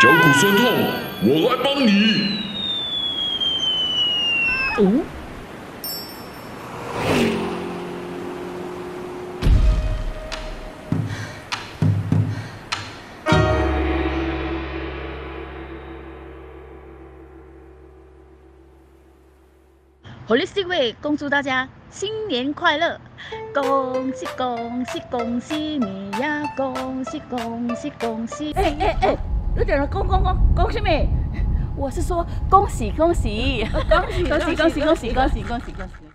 脚骨酸痛，我来帮你。哦。Holistic Way 恭祝大家新年快乐！恭喜恭喜恭喜你呀！恭喜恭喜恭喜！哎哎哎，我讲了，恭恭恭恭喜你！我是说，恭喜恭喜恭喜恭喜恭喜恭喜恭喜。